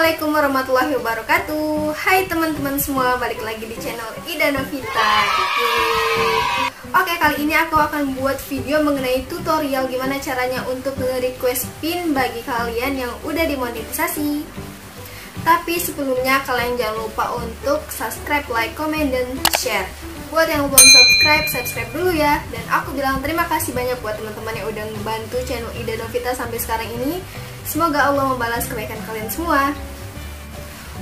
Assalamualaikum warahmatullahi wabarakatuh. Hai teman-teman semua, balik lagi di channel Ida Novita. Oke, kali ini aku akan buat video mengenai tutorial gimana caranya untuk nge-request pin bagi kalian yang udah dimonetisasi. Tapi sebelumnya kalian jangan lupa untuk subscribe, like, comment, dan share. Buat yang belum subscribe, subscribe dulu ya. Dan aku bilang terima kasih banyak buat teman-teman yang udah ngebantu channel Ida Novita sampai sekarang ini Semoga Allah membalas kebaikan kalian semua.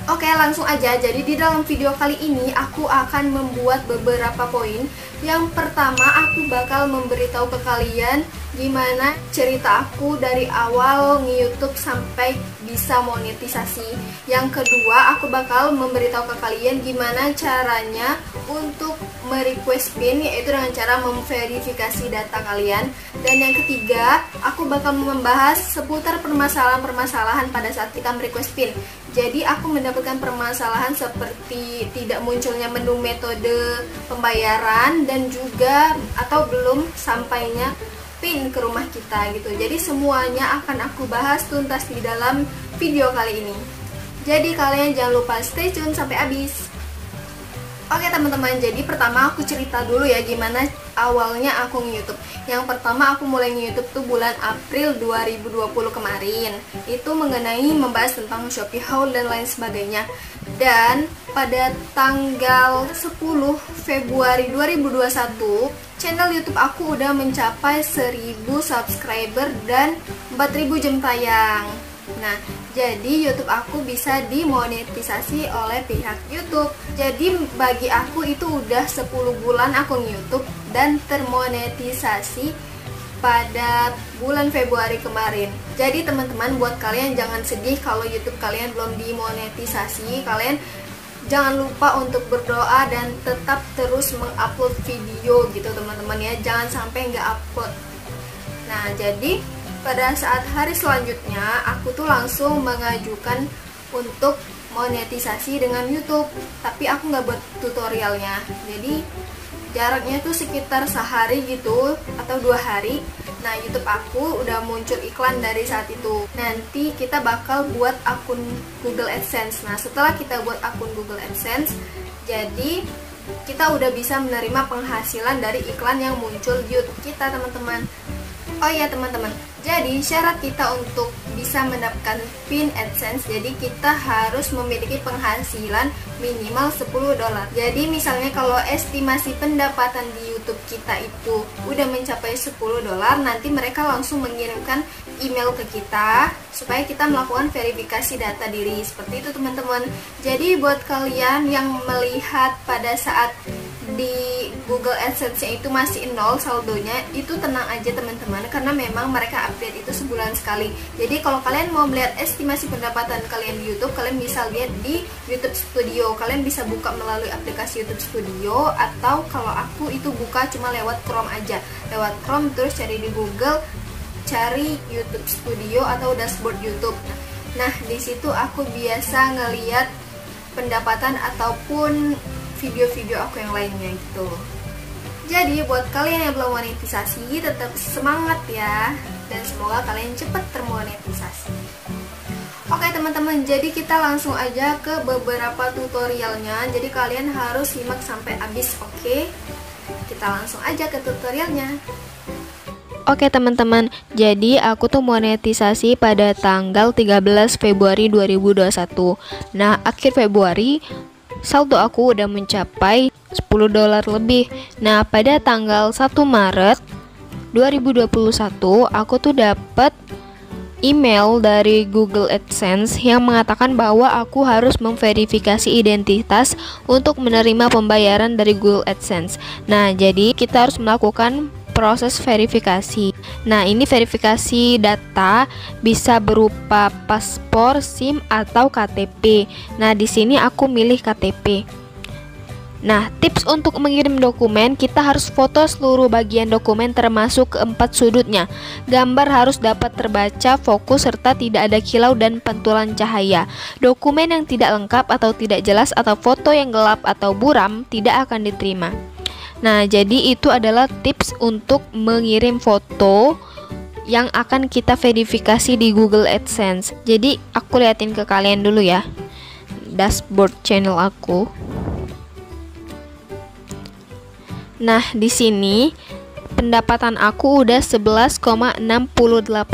Oke, langsung aja. Jadi di dalam video kali ini aku akan membuat beberapa poin. Yang pertama, aku bakal memberitahu ke kalian gimana cerita aku dari awal nge-youtube sampai bisa monetisasi. Yang kedua, aku bakal memberitahu ke kalian gimana caranya untuk merequest pin yaitu dengan cara memverifikasi data kalian. Dan yang ketiga, aku bakal membahas seputar permasalahan-permasalahan pada saat kita merequest pin. Jadi aku mendapatkan permasalahan seperti tidak munculnya menu metode pembayaran dan juga atau belum sampainya pin ke rumah kita gitu. Jadi semuanya akan aku bahas tuntas di dalam video kali ini. Jadi kalian jangan lupa stay tune sampai habis. Oke teman-teman, jadi pertama aku cerita dulu ya gimana awalnya aku nge-youtube. Yang pertama aku mulai nge-youtube tuh bulan April 2020 kemarin. Itu mengenai membahas tentang Shopee Haul dan lain sebagainya. Dan pada tanggal 10 Februari 2021 Channel youtube aku udah mencapai 1000 subscriber dan 4000 jam tayang Nah, jadi YouTube aku bisa dimonetisasi oleh pihak YouTube. Jadi bagi aku itu udah 10 bulan aku YouTube dan termonetisasi pada bulan Februari kemarin. Jadi teman-teman buat kalian jangan sedih kalau YouTube kalian belum dimonetisasi. Kalian jangan lupa untuk berdoa dan tetap terus mengupload video gitu teman-teman ya. Jangan sampai nggak upload. Nah, jadi pada saat hari selanjutnya aku tuh langsung mengajukan untuk monetisasi dengan YouTube. Tapi aku nggak buat tutorialnya. Jadi jaraknya tuh sekitar sehari gitu atau dua hari. Nah YouTube aku udah muncul iklan dari saat itu. Nanti kita bakal buat akun Google AdSense. Nah setelah kita buat akun Google AdSense jadi kita udah bisa menerima penghasilan dari iklan yang muncul di YouTube kita teman-teman. Oh iya teman-teman, jadi syarat kita untuk bisa mendapatkan pin AdSense Jadi kita harus memiliki penghasilan minimal 10 dolar. Jadi misalnya kalau estimasi pendapatan di YouTube kita itu udah mencapai 10 dolar Nanti mereka langsung mengirimkan email ke kita Supaya kita melakukan verifikasi data diri. Seperti itu teman-teman. Jadi buat kalian yang melihat pada saat di Google AdSense itu masih nol saldonya itu tenang aja teman-teman karena memang mereka update itu sebulan sekali. Jadi kalau kalian mau melihat estimasi pendapatan kalian di YouTube kalian bisa lihat di YouTube Studio. Kalian bisa buka melalui aplikasi YouTube Studio atau kalau aku itu buka cuma lewat Chrome aja. Lewat Chrome terus cari di Google cari YouTube Studio atau dashboard YouTube. Nah di situ aku biasa ngeliat pendapatan ataupun video-video aku yang lainnya gitu jadi buat kalian yang belum monetisasi tetap semangat ya. Dan semoga kalian cepat termonetisasi. Oke teman-teman, jadi kita langsung aja ke beberapa tutorialnya. Jadi kalian harus simak sampai habis, oke? Kita langsung aja ke tutorialnya. Oke teman-teman, jadi aku tuh monetisasi pada tanggal 13 Februari 2021 Nah, akhir Februari saldo aku udah mencapai 10 dolar lebih. Nah, pada tanggal 1 Maret 2021 aku tuh dapat email dari Google AdSense yang mengatakan bahwa aku harus memverifikasi identitas untuk menerima pembayaran dari Google AdSense. Nah, jadi kita harus melakukan proses verifikasi. Nah, ini verifikasi data bisa berupa paspor, SIM atau KTP. Nah, di sini aku milih KTP. Nah, tips untuk mengirim dokumen, kita harus foto seluruh bagian dokumen termasuk keempat sudutnya. Gambar harus dapat terbaca, fokus, serta tidak ada kilau dan pantulan cahaya. Dokumen yang tidak lengkap atau tidak jelas atau foto yang gelap atau buram tidak akan diterima. Nah, jadi itu adalah tips untuk mengirim foto yang akan kita verifikasi di Google AdSense. Jadi aku liatin ke kalian dulu ya dashboard channel aku. Nah, di sini pendapatan aku udah 11,68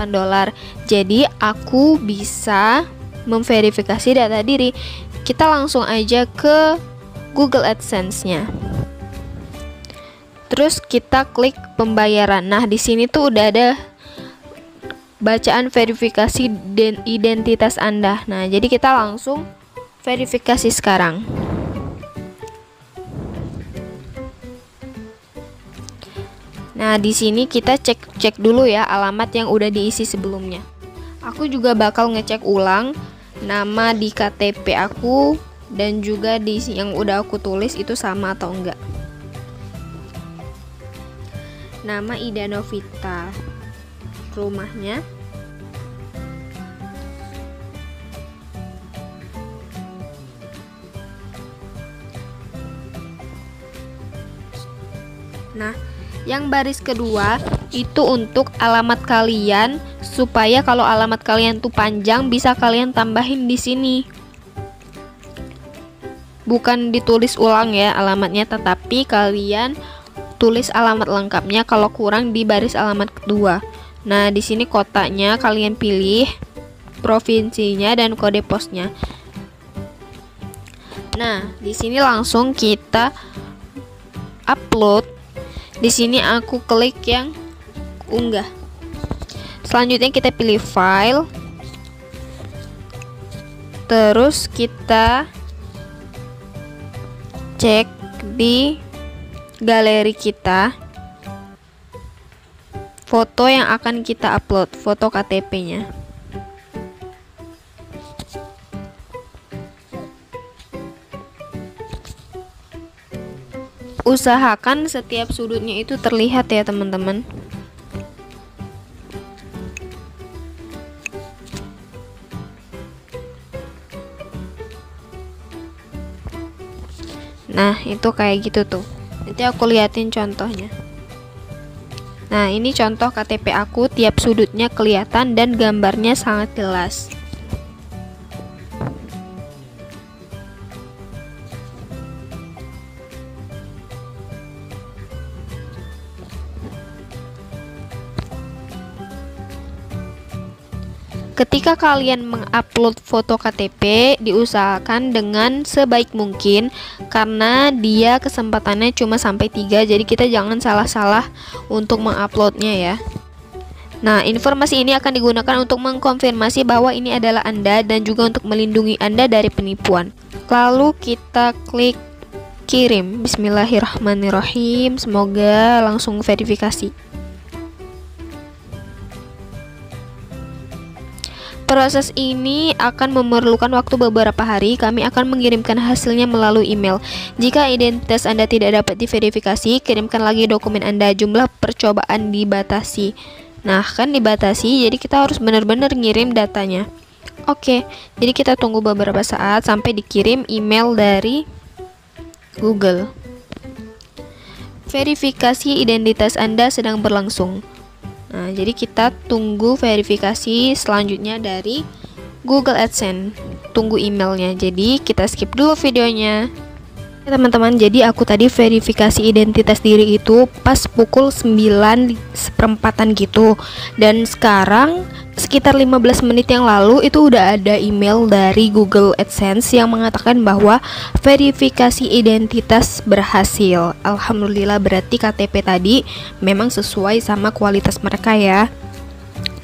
dolar. Jadi aku bisa memverifikasi data diri. Kita langsung aja ke Google AdSense-nya. Terus kita klik pembayaran. Nah, di sini tuh udah ada bacaan verifikasi identitas Anda. Nah, jadi kita langsung verifikasi sekarang. Nah, di sini kita cek-cek dulu ya alamat yang udah diisi sebelumnya. Aku juga bakal ngecek ulang nama di KTP aku dan juga di yang udah aku tulis itu sama atau enggak. Nama Ida Novita. Rumahnya Nah, yang baris kedua itu untuk alamat kalian supaya kalau alamat kalian tuh panjang bisa kalian tambahin di sini. Bukan ditulis ulang ya alamatnya tetapi kalian tulis alamat lengkapnya kalau kurang di baris alamat kedua. Nah, di sini kotanya kalian pilih provinsinya dan kode posnya. Nah, di sini langsung kita upload di sini aku klik yang unggah. Selanjutnya kita pilih file. Terus kita cek di galeri kita foto yang akan kita upload, foto KTP-nya. Usahakan setiap sudutnya itu terlihat ya teman-teman. Nah itu kayak gitu tuh. Nanti aku liatin contohnya. Nah ini contoh KTP aku Tiap sudutnya kelihatan dan gambarnya sangat jelas Ketika kalian mengupload foto KTP, diusahakan dengan sebaik mungkin karena dia kesempatannya cuma sampai 3, jadi kita jangan salah-salah untuk menguploadnya ya. Nah, informasi ini akan digunakan untuk mengkonfirmasi bahwa ini adalah Anda dan juga untuk melindungi Anda dari penipuan. Lalu kita klik kirim. Bismillahirrahmanirrahim. Semoga langsung verifikasi. Proses ini akan memerlukan waktu beberapa hari. Kami akan mengirimkan hasilnya melalui email. Jika identitas Anda tidak dapat diverifikasi, kirimkan lagi dokumen Anda. Jumlah percobaan dibatasi. Nah, kan dibatasi, jadi kita harus benar-benar ngirim datanya. Oke, jadi kita tunggu beberapa saat sampai dikirim email dari Google. Verifikasi identitas Anda sedang berlangsung. Nah, jadi kita tunggu verifikasi selanjutnya dari Google AdSense. Tunggu emailnya. Jadi kita skip dulu videonya. Ya teman-teman, jadi aku tadi verifikasi identitas diri itu pas pukul 9 seperempatan gitu. Dan sekarang sekitar 15 menit yang lalu itu udah ada email dari Google AdSense yang mengatakan bahwa verifikasi identitas berhasil. Alhamdulillah berarti KTP tadi memang sesuai sama kualitas mereka ya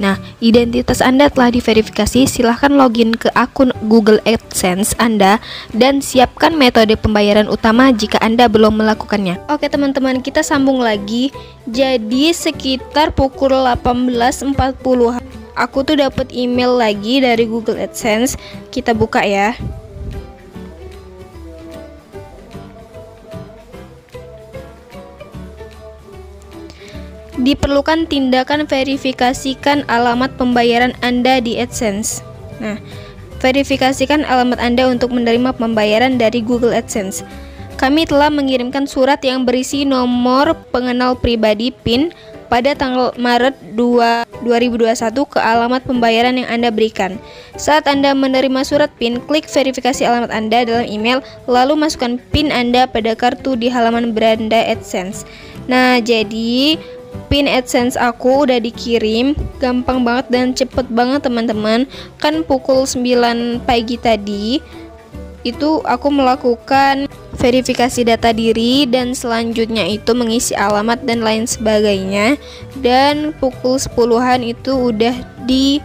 Nah, identitas Anda telah diverifikasi, silahkan login ke akun Google AdSense Anda dan siapkan metode pembayaran utama jika Anda belum melakukannya. Oke teman-teman, kita sambung lagi. Jadi sekitar pukul 18.40 aku tuh dapat email lagi dari Google AdSense. Kita buka ya. Diperlukan tindakan verifikasikan alamat pembayaran Anda di AdSense. Nah, verifikasikan alamat Anda untuk menerima pembayaran dari Google AdSense. Kami telah mengirimkan surat yang berisi nomor pengenal pribadi PIN, pada tanggal Maret 2, 2021 ke alamat pembayaran yang Anda berikan. Saat Anda menerima surat PIN, klik verifikasi alamat Anda dalam email, lalu masukkan PIN Anda pada kartu di halaman beranda AdSense. Nah, jadi pin AdSense aku udah dikirim. Gampang banget dan cepet banget teman-teman. Kan pukul 9 pagi tadi itu aku melakukan verifikasi data diri dan selanjutnya itu mengisi alamat dan lain sebagainya. Dan pukul 10-an itu udah di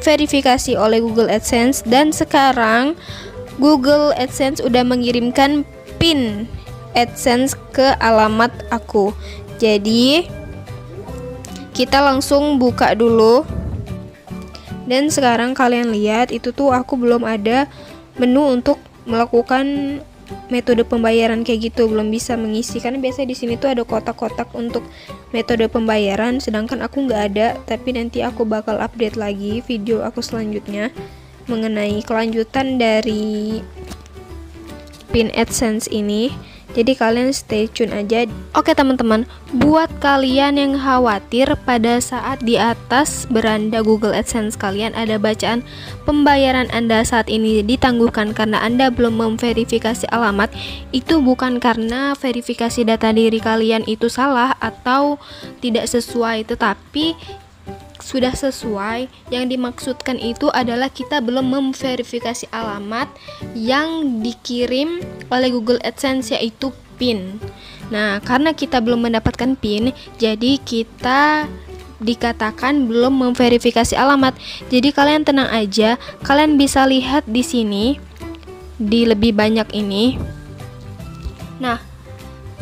verifikasi oleh Google AdSense. Dan sekarang Google AdSense udah mengirimkan pin AdSense ke alamat aku. Jadi kita langsung buka dulu. Dan sekarang kalian lihat itu tuh aku belum ada menu untuk melakukan metode pembayaran kayak gitu. Belum bisa mengisi karena biasanya di sini tuh ada kotak-kotak untuk metode pembayaran sedangkan aku nggak ada. Tapi nanti aku bakal update lagi video aku selanjutnya mengenai kelanjutan dari pin AdSense ini jadi kalian stay tune aja. Oke teman-teman, buat kalian yang khawatir pada saat di atas beranda Google AdSense kalian ada bacaan pembayaran Anda saat ini ditangguhkan karena Anda belum memverifikasi alamat, itu bukan karena verifikasi data diri kalian itu salah atau tidak sesuai, tetapi sudah sesuai, yang dimaksudkan itu adalah kita belum memverifikasi alamat yang dikirim oleh Google AdSense yaitu PIN. Nah, karena kita belum mendapatkan PIN, jadi kita dikatakan belum memverifikasi alamat. Jadi kalian tenang aja, kalian bisa lihat di sini di lebih banyak ini. Nah,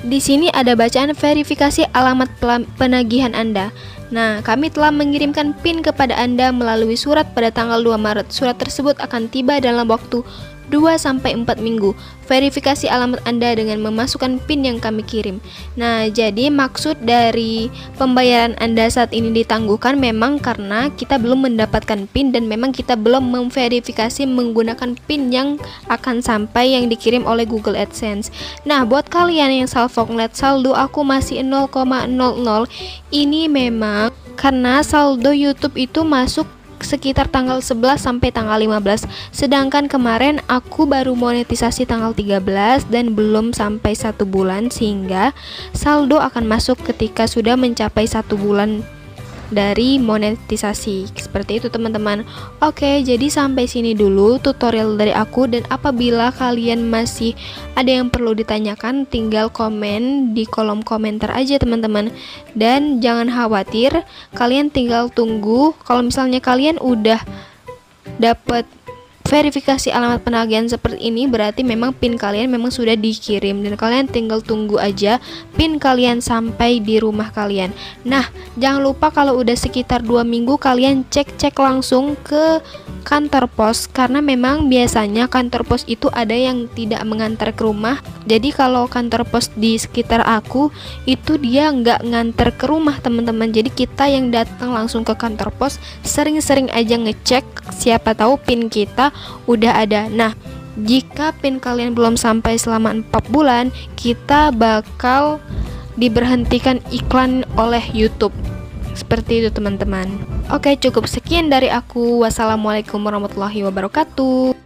di sini ada bacaan verifikasi alamat penagihan Anda. Nah, kami telah mengirimkan PIN kepada Anda melalui surat pada tanggal 2 Maret. Surat tersebut akan tiba dalam waktu 2 sampai 4 minggu. Verifikasi alamat Anda dengan memasukkan PIN yang kami kirim. Nah, jadi maksud dari pembayaran Anda saat ini ditangguhkan memang karena kita belum mendapatkan PIN dan memang kita belum memverifikasi menggunakan PIN yang akan sampai yang dikirim oleh Google AdSense. Nah, buat kalian yang salvo ngeliat saldo aku masih 0,00 ini memang karena saldo YouTube itu masuk sekitar tanggal 11 sampai tanggal 15 sedangkan kemarin aku baru monetisasi tanggal 13 dan belum sampai satu bulan sehingga saldo akan masuk ketika sudah mencapai satu bulan dari monetisasi. Seperti itu teman-teman. Oke jadi sampai sini dulu tutorial dari aku. Dan apabila kalian masih ada yang perlu ditanyakan tinggal komen di kolom komentar aja teman-teman. Dan jangan khawatir kalian tinggal tunggu. Kalau misalnya kalian udah dapat verifikasi alamat penagihan seperti ini berarti memang PIN kalian memang sudah dikirim dan kalian tinggal tunggu aja PIN kalian sampai di rumah kalian. Nah, jangan lupa kalau udah sekitar dua minggu kalian cek-cek langsung ke kantor pos karena memang biasanya kantor pos itu ada yang tidak mengantar ke rumah. Jadi kalau kantor pos di sekitar aku itu dia nggak nganter ke rumah teman-teman. Jadi kita yang datang langsung ke kantor pos sering-sering aja ngecek siapa tahu PIN kita udah ada. Nah, jika PIN kalian belum sampai selama 4 bulan, kita bakal diberhentikan iklan oleh YouTube. Seperti itu teman-teman. Oke, cukup sekian dari aku. Wassalamualaikum warahmatullahi wabarakatuh.